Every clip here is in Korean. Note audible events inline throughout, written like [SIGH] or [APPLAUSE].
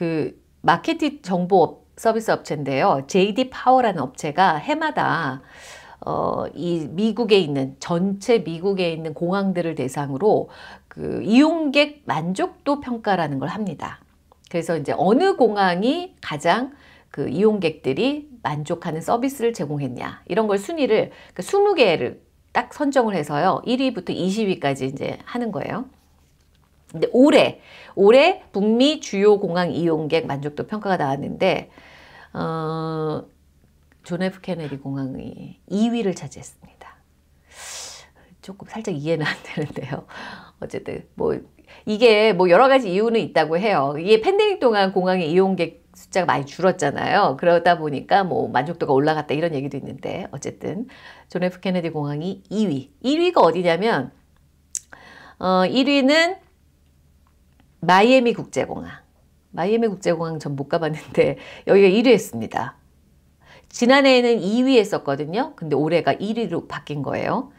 그 마케팅 정보 서비스 업체인데요. JD 파워라는 업체가 해마다 어, 이 미국에 있는 전체 미국에 있는 공항들을 대상으로 그 이용객 만족도 평가라는 걸 합니다. 그래서 이제 어느 공항이 가장 그 이용객들이 만족하는 서비스를 제공했냐 이런 걸 순위를 그 20개를 딱 선정을 해서요 1위부터 20위까지 이제 하는 거예요. 근데 올해 올해 북미 주요 공항 이용객 만족도 평가가 나왔는데 어, 존 F 케네디 공항이 2위를 차지했습니다. 조금 살짝 이해는 안 되는데요. 어쨌든 뭐 이게 뭐 여러 가지 이유는 있다고 해요. 이게 팬데믹 동안 공항의 이용객 숫자가 많이 줄었잖아요. 그러다 보니까 뭐 만족도가 올라갔다 이런 얘기도 있는데 어쨌든 존 F 케네디 공항이 2위. 1위가 어디냐면 어 1위는 마이애미 국제공항. 마이애미 국제공항 전 못 가봤는데 [LAUGHS] 여기가 1위 했습니다. 지난해에는 2위 했었거든요. 근데 올해가 1위로 바뀐 거예요.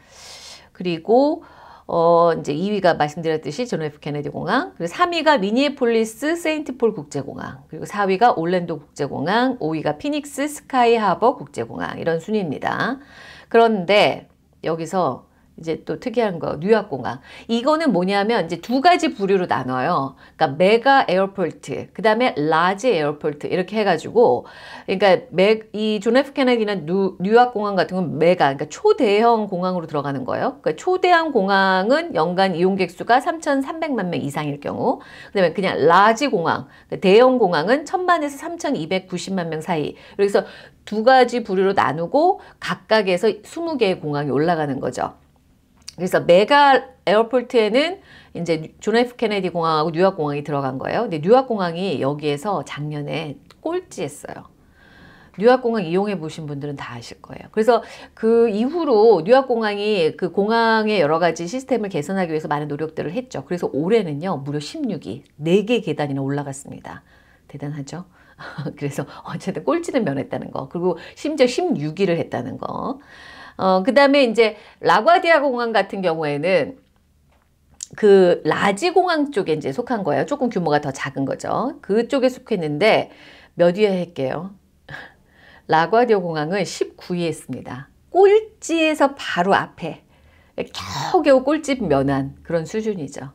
그리고 어 이제 2위가 말씀드렸듯이 존 F 케네디 공항, 그리고 3위가 미니애폴리스 세인트폴 국제공항, 그리고 4위가 올랜도 국제공항, 5위가 피닉스 스카이 하버 국제공항 이런 순위입니다. 그런데 여기서 이제 또 특이한 거 뉴왁 공항 이거는 뭐냐면 이제 두 가지 부류로 나눠요. 그러니까 mega airport 그 다음에 large airport 이렇게 해가지고 그러니까 이 존 F 케네디는 뉴, 뉴왁 공항 같은 건 메가 그러니까 초대형 공항으로 들어가는 거예요. 그러니까 초대형 공항은 연간 이용객 수가 3,300만 명 이상일 경우 그다음에 그냥 large 공항 그러니까 대형 공항은 1,000만에서 3,290만 명 사이 그래서 두 가지 부류로 나누고 각각에서 20개의 공항이 올라가는 거죠. 그래서 mega airport에는 이제 존 F 케네디 공항하고 뉴왁 공항이 들어간 거예요. 근데 뉴왁 공항이 여기에서 작년에 꼴찌했어요. 뉴왁 공항 이용해 보신 분들은 다 아실 거예요. 그래서 그 이후로 뉴왁 공항이 그 공항의 여러 가지 시스템을 개선하기 위해서 많은 노력들을 했죠. 그래서 올해는요, 무려 16위, 4개 계단이나 올라갔습니다. 대단하죠? [LAUGHS] 그래서 어쨌든 꼴찌는 면했다는 거. 그리고 심지어 16위를 했다는 거. 어, 그 다음에 이제 라과디아 공항 같은 경우에는 그 large 공항 쪽에 이제 속한 거예요. 조금 규모가 더 작은 거죠. 그쪽에 속했는데 몇 위에 할게요. [LAUGHS] 라과디아 공항은 19위에 있습니다. 꼴찌에서 바로 앞에 겨우겨우 꼴찌 면한 그런 수준이죠.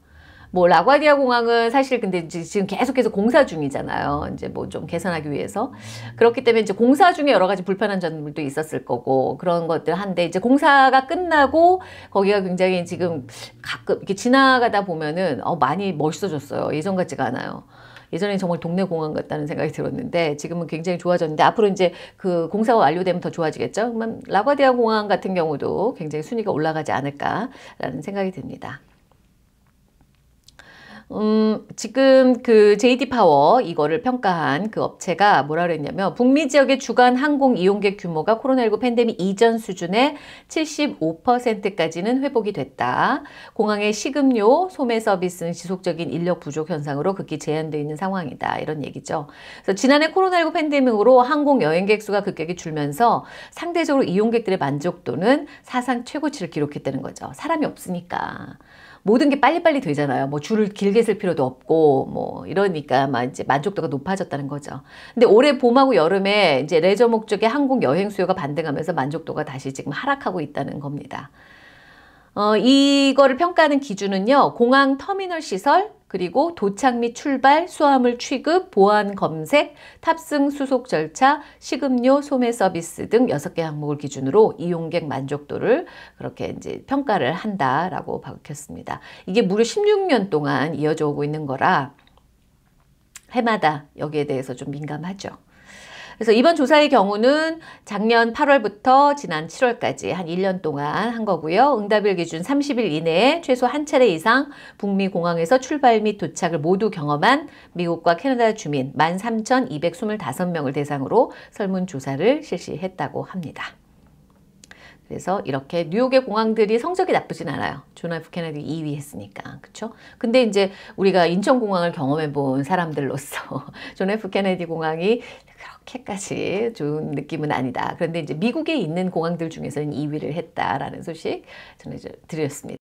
뭐 라과디아 공항은 사실 근데 지금 계속해서 공사 중이잖아요. 이제 뭐 좀 개선하기 위해서 그렇기 때문에 이제 공사 중에 여러 가지 불편한 점들도 있었을 거고 그런 것들 한데 이제 공사가 끝나고 거기가 굉장히 지금 가끔 이렇게 지나가다 보면은 어 많이 멋있어졌어요. 예전 같지가 않아요. 예전에 정말 동네 공항 같다는 생각이 들었는데 지금은 굉장히 좋아졌는데 앞으로 이제 그 공사가 완료되면 더 좋아지겠죠. 그러면 라과디아 공항 같은 경우도 굉장히 순위가 올라가지 않을까라는 생각이 듭니다. 음, 지금 그 JD 파워 이거를 평가한 그 업체가 뭐라 그랬냐면 북미 지역의 주간 항공 이용객 규모가 코로나19 팬데믹 이전 수준의 75%까지는 회복이 됐다. 공항의 식음료, 소매 서비스는 지속적인 인력 부족 현상으로 극히 제한되어 있는 상황이다. 이런 얘기죠. 그래서 지난해 코로나19 팬데믹으로 항공 여행객 수가 급격히 줄면서 상대적으로 이용객들의 만족도는 사상 최고치를 기록했다는 거죠. 사람이 없으니까. 모든 게 빨리빨리 되잖아요. 뭐 줄을 길게 쓸 필요도 없고 뭐 이러니까 막 이제 만족도가 높아졌다는 거죠. 근데 올해 봄하고 여름에 이제 레저 목적의 항공 여행 수요가 반등하면서 만족도가 다시 지금 하락하고 있다는 겁니다. 어, 이거를 평가하는 기준은요. 공항 터미널 시설, 그리고 도착 및 출발, 수화물 취급, 보안 검색, 탑승 수속 절차, 식음료, 소매 서비스 등 6개 항목을 기준으로 이용객 만족도를 그렇게 이제 평가를 한다라고 밝혔습니다. 이게 무려 16년 동안 이어져 오고 있는 거라 해마다 여기에 대해서 좀 민감하죠. 그래서 이번 조사의 경우는 작년 8월부터 지난 7월까지 한 1년 동안 한 거고요. 응답일 기준 30일 이내에 최소 한 차례 이상 북미 공항에서 출발 및 도착을 모두 경험한 미국과 캐나다 주민 13,225명을 대상으로 설문조사를 실시했다고 합니다. 그래서 이렇게 뉴욕의 공항들이 성적이 나쁘진 않아요. 존 F 케네디 2위 했으니까. 그쵸? 근데 이제 우리가 인천공항을 경험해 본 사람들로서 [LAUGHS] 존 F 케네디 공항이 그렇게까지 좋은 느낌은 아니다. 그런데 이제 미국에 있는 공항들 중에서는 2위를 했다라는 소식 전해드렸습니다.